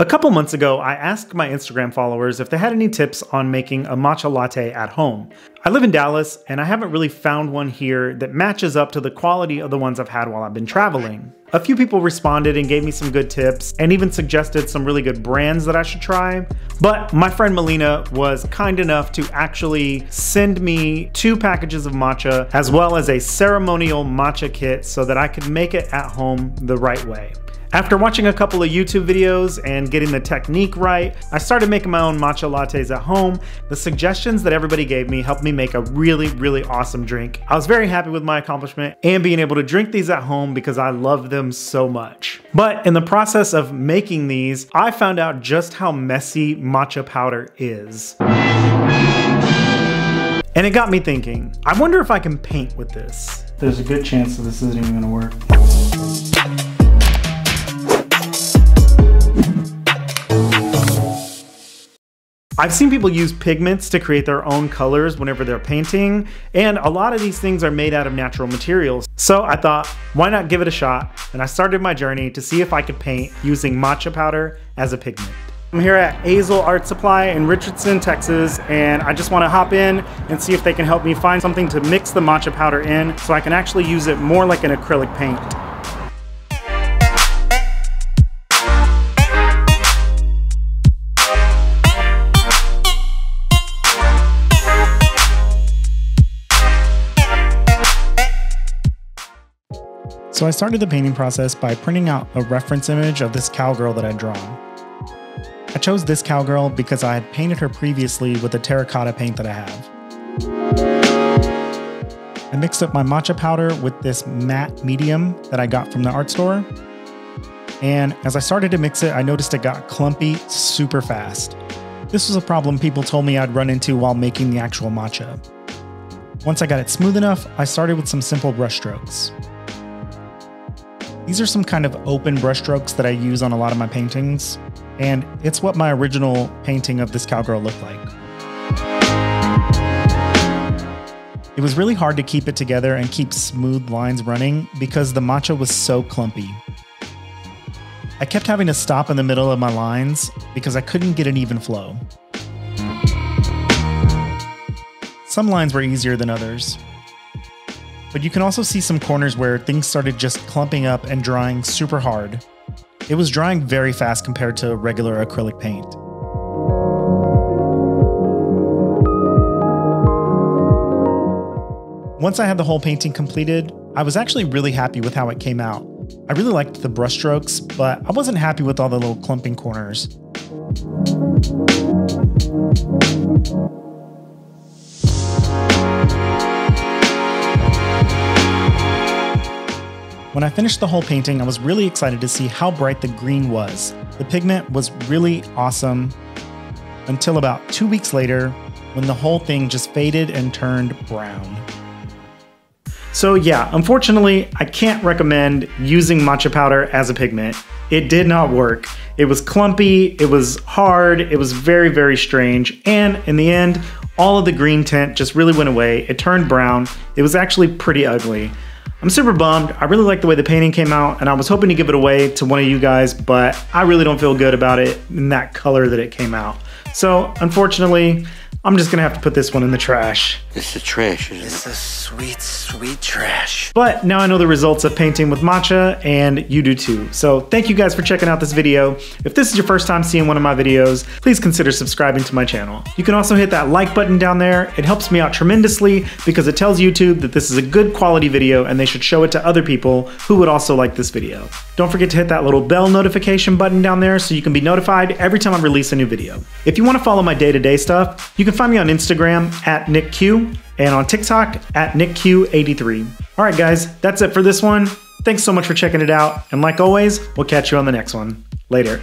A couple months ago, I asked my Instagram followers if they had any tips on making a matcha latte at home. I live in Dallas, and I haven't really found one here that matches up to the quality of the ones I've had while I've been traveling. A few people responded and gave me some good tips, and even suggested some really good brands that I should try. But my friend Melina was kind enough to actually send me two packages of matcha, as well as a ceremonial matcha kit so that I could make it at home the right way. After watching a couple of YouTube videos and getting the technique right, I started making my own matcha lattes at home. The suggestions that everybody gave me helped me make a really, really awesome drink. I was very happy with my accomplishment and being able to drink these at home because I love them so much. But in the process of making these, I found out just how messy matcha powder is. And it got me thinking, I wonder if I can paint with this. There's a good chance that this isn't even gonna work. I've seen people use pigments to create their own colors whenever they're painting, and a lot of these things are made out of natural materials. So I thought, why not give it a shot? And I started my journey to see if I could paint using matcha powder as a pigment. I'm here at Asel Art Supply in Richardson, Texas, and I just want to hop in and see if they can help me find something to mix the matcha powder in so I can actually use it more like an acrylic paint. So I started the painting process by printing out a reference image of this cowgirl that I'd drawn. I chose this cowgirl because I had painted her previously with the terracotta paint that I have. I mixed up my matcha powder with this matte medium that I got from the art store. And as I started to mix it, I noticed it got clumpy super fast. This was a problem people told me I'd run into while making the actual matcha. Once I got it smooth enough, I started with some simple brush strokes. These are some kind of open brushstrokes that I use on a lot of my paintings, and it's what my original painting of this cowgirl looked like. It was really hard to keep it together and keep smooth lines running because the matcha was so clumpy. I kept having to stop in the middle of my lines because I couldn't get an even flow. Some lines were easier than others, but you can also see some corners where things started just clumping up and drying super hard. It was drying very fast compared to regular acrylic paint. Once I had the whole painting completed, I was actually really happy with how it came out. I really liked the brushstrokes, but I wasn't happy with all the little clumping corners. When I finished the whole painting, I was really excited to see how bright the green was. The pigment was really awesome until about two weeks later when the whole thing just faded and turned brown. So yeah, unfortunately, I can't recommend using matcha powder as a pigment. It did not work. It was clumpy, it was hard, it was very, very strange, and in the end, all of the green tint just really went away. It turned brown. It was actually pretty ugly. I'm super bummed. I really like the way the painting came out and I was hoping to give it away to one of you guys, but I really don't feel good about it in that color that it came out. So unfortunately, I'm just gonna have to put this one in the trash. It's the trash, isn't it? It's a sweet, sweet trash. But now I know the results of painting with matcha, and you do too. So thank you guys for checking out this video. If this is your first time seeing one of my videos, please consider subscribing to my channel. You can also hit that like button down there. It helps me out tremendously because it tells YouTube that this is a good quality video and they should show it to other people who would also like this video. Don't forget to hit that little bell notification button down there so you can be notified every time I release a new video. If you want to follow my day-to-day -day stuff, you can find me on Instagram at NickQ and on TikTok at NickQ83. All right, guys, that's it for this one. Thanks so much for checking it out. And like always, we'll catch you on the next one. Later.